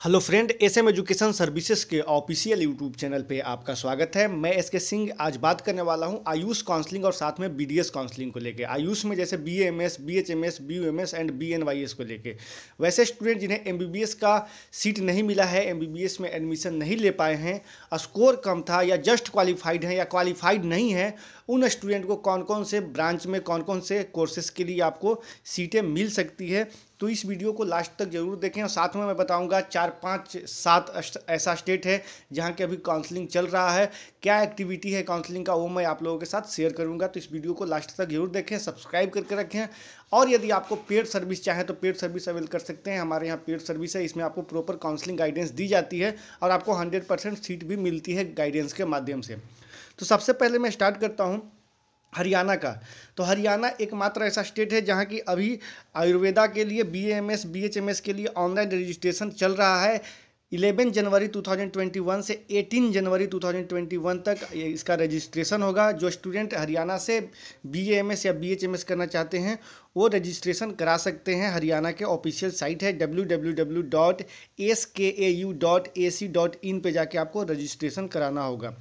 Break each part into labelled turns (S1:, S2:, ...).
S1: Hello friend S M education services के official YouTube channel पे आपका स्वागत है। मैं एस के सिंह आज बात करने वाला हूँ आयुष काउंसलिंग और साथ में बीडीएस काउंसलिंग को लेके। आयुष में जैसे B M S B H M S B U M S and B N Y S को लेके। वैसे स्टूडेंट जिन्हें एम बी बी एस का सीट नहीं मिला है एम बी बी एस में एडमिशन नहीं ले पाए हैं स्कोर कम था या जस्ट क्वालिफाइड हैं या क्वालिफाइड नहीं है, उन स्टूडेंट को कौन कौन से ब्रांच में कौन कौन से कोर्सेज के लिए आपको सीटें मिल सकती है? तो इस वीडियो को लास्ट तक ज़रूर देखें और साथ में मैं बताऊँगा चार पाँच सात ऐसा स्टेट है जहाँ के अभी काउंसलिंग चल रहा है। क्या एक्टिविटी है काउंसलिंग का वो मैं आप लोगों के साथ शेयर करूँगा। तो इस वीडियो को लास्ट तक ज़रूर देखें सब्सक्राइब करके रखें और यदि आपको पेड सर्विस चाहे तो पेड सर्विस अवेल कर सकते हैं। हमारे यहाँ पेड सर्विस है, इसमें आपको प्रॉपर काउंसलिंग गाइडेंस दी जाती है और आपको हंड्रेड सीट भी मिलती है गाइडेंस के माध्यम से। तो सबसे पहले मैं स्टार्ट करता हूँ। हरियाणा का। तो हरियाणा एकमात्र ऐसा स्टेट है जहाँ की अभी आयुर्वेदा के लिए B M S B H M S के लिए ऑनलाइन रजिस्ट्रेशन चल रहा है। 11 जनवरी 2021 से 18 जनवरी 2021 तक इसका रजिस्ट्रेशन होगा। जो स्टूडेंट हरियाणा से बी एम एस या बी एच एम एस करना चाहते हैं, वो रजिस्ट्रेशन करा सकते हैं। हरियाणा के ऑफिशियल साइट है W W W dot S K A U ए सी इन पर जाके आपको रजिस्ट्रेशन कराना होगा।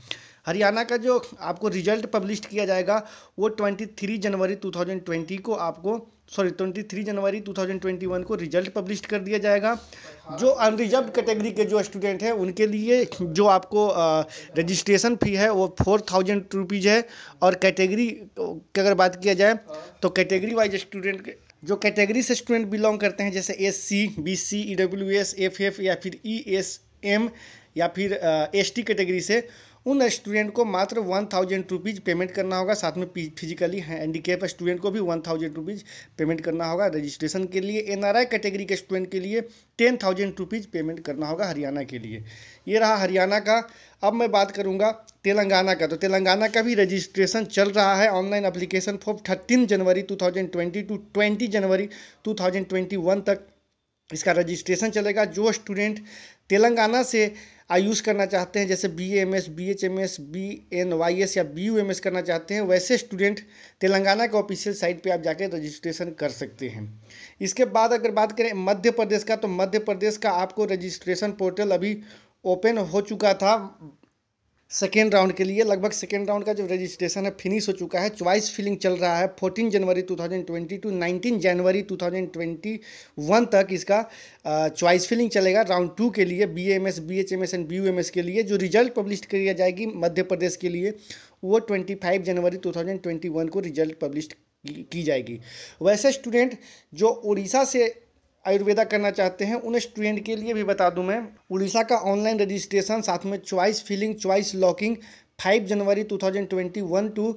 S1: हरियाणा का जो आपको रिज़ल्ट पब्लिश किया जाएगा, वो twenty three January two thousand twenty को आपको sorry twenty three January two thousand twenty one को रिज़ल्ट पब्लिश कर दिया जाएगा। जो अनरिजर्व कैटेगरी के जो स्टूडेंट हैं, उनके लिए जो आपको रजिस्ट्रेशन फ़ी है, वो फोर थाउज़ेंड रुपीज़ है। और कैटेगरी की अगर बात किया जाए तो कैटेगरी वाइज स्टूडेंट जो कैटेगरी से स्टूडेंट बिलोंग करते हैं, जैसे S C B C E W S F F या फिर ई एस एम या फिर एस टी कैटेगरी से उन स्टूडेंट को मात्र वन थाउज़ेंड रुपीज़ पेमेंट करना होगा। साथ में फिजिकली हैंडीकेप स्टूडेंट को भी वन थाउज़ेंड रुपीज़ पेमेंट करना होगा रजिस्ट्रेशन के लिए। एनआरआई कैटेगरी के स्टूडेंट के लिए टेन थाउज़ेंड रुपीज़ पेमेंट करना होगा हरियाणा के लिए। ये रहा हरियाणा का। अब मैं बात करूँगा तेलंगाना का। तो तेलंगाना का भी रजिस्ट्रेशन चल रहा है। Online application for thirteen January two thousand twenty two twenty January two thousand twenty one तक इसका रजिस्ट्रेशन चलेगा। जो स्टूडेंट तेलंगाना से आयुष करना चाहते हैं, जैसे B M S B H M S B N Y S या बी यू एम एस करना चाहते हैं, वैसे स्टूडेंट तेलंगाना के ऑफिशियल साइट पे आप जाकर रजिस्ट्रेशन कर सकते हैं। इसके बाद अगर बात करें मध्य प्रदेश का तो मध्य प्रदेश का आपको रजिस्ट्रेशन पोर्टल अभी ओपन हो चुका था सेकेंड राउंड के लिए, लगभग सेकेंड राउंड का जो रजिस्ट्रेशन है फिनिश हो चुका है। च्वाइस फिलिंग चल रहा है। Fourteen January 2020 to nineteen January 2021 तक इसका च्वाइस फिलिंग चलेगा राउंड टू के लिए B M S B H M S and B U M S के लिए। जो रिज़ल्ट पब्लिश किया जाएगी मध्य प्रदेश के लिए, वो twenty five January two thousand twenty one को रिज़ल्ट पब्लिश की जाएगी। वैसे स्टूडेंट जो उड़ीसा से आयुर्वेदा करना चाहते हैं उन स्टूडेंट के लिए भी बता दूँ मैं। उड़ीसा का ऑनलाइन रजिस्ट्रेशन साथ में choice filling choice locking five January two thousand twenty one to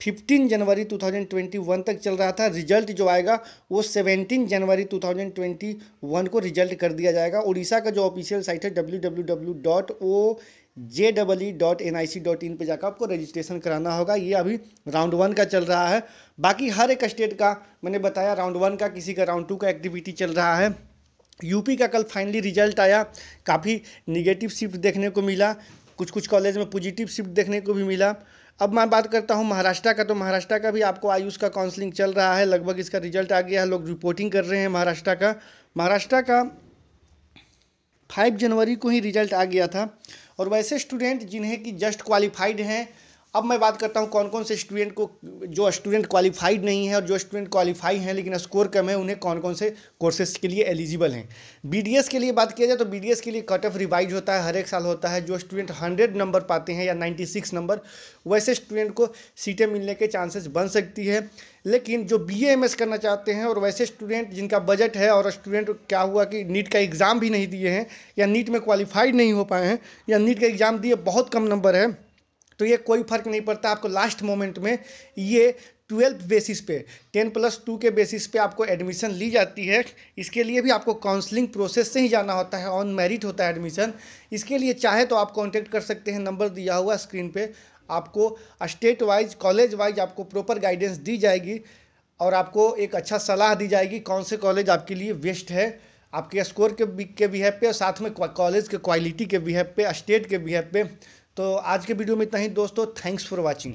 S1: fifteen January 2021 तक चल रहा था। रिज़ल्ट जो आएगा, वो 17 जनवरी 2021 को रिज़ल्ट कर दिया जाएगा। उड़ीसा का जो ऑफिशियल साइट है W J double E dot N I C dot in पर जाकर आपको रजिस्ट्रेशन कराना होगा। ये अभी राउंड वन का चल रहा है। बाकी हर एक स्टेट का, मैंने बताया राउंड वन का, किसी का राउंड टू का एक्टिविटी चल रहा है। यूपी का कल फाइनली रिज़ल्ट आया। काफ़ी निगेटिव शिफ्ट देखने को मिला। कुछ कुछ कॉलेज में पॉजिटिव शिफ्ट देखने को भी मिला। अब मैं बात करता हूँ महाराष्ट्र का। तो महाराष्ट्र का भी आपको आयुष का काउंसलिंग चल रहा है। लगभग इसका रिज़ल्ट आ गया है। लोग रिपोर्टिंग कर रहे हैं महाराष्ट्र का। महाराष्ट्र का फाइव जनवरी को ही रिज़ल्ट आ गया था। और वैसे स्टूडेंट जिन्हें कि जस्ट क्वालिफाइड हैं अब मैं बात करता हूँ कौन कौन से स्टूडेंट को, जो स्टूडेंट क्वालिफाइड नहीं है और जो स्टूडेंट क्वालिफाई हैं, लेकिन स्कोर कम है, उन्हें कौन कौन से कोर्सेज के लिए एलिजिबल हैं। बीडीएस के लिए बात किया जाए तो बीडीएस के लिए कट ऑफ़ रिवाइज होता है, हर एक साल होता है, जो स्टूडेंट हंड्रेड नंबर पाते हैं या नाइन्टी सिक्स नंबर वैसे स्टूडेंट को सीटें मिलने के चांसेस बन सकती है। लेकिन जो बी करना चाहते हैं और वैसे स्टूडेंट जिनका बजट है और स्टूडेंट क्या हुआ कि नीट का एग्ज़ाम भी नहीं दिए हैं, या नीट में क्वालिफाइड नहीं हो पाए हैं, या नीट का एग्ज़ाम दिए बहुत कम नंबर है तो ये कोई फ़र्क नहीं पड़ता आपको लास्ट मोमेंट में ये ट्वेल्थ बेसिस पे टेन प्लस टू के बेसिस पे आपको एडमिशन ली जाती है। इसके लिए भी आपको काउंसलिंग प्रोसेस से ही जाना होता है ऑन मेरिट होता है एडमिशन इसके लिए चाहे तो आप कांटेक्ट कर सकते हैं नंबर दिया हुआ स्क्रीन पे। आपको स्टेट वाइज कॉलेज वाइज आपको प्रॉपर गाइडेंस दी जाएगी और आपको एक अच्छा सलाह दी जाएगी कौन से कॉलेज आपके लिए बेस्ट है। आपके स्कोर के के बिहेव पे और साथ में कॉलेज के क्वालिटी के बिहेव पे स्टेट के बिहेव पे। तो आज के वीडियो में इतना ही। दोस्तों थैंक्स फॉर वॉचिंग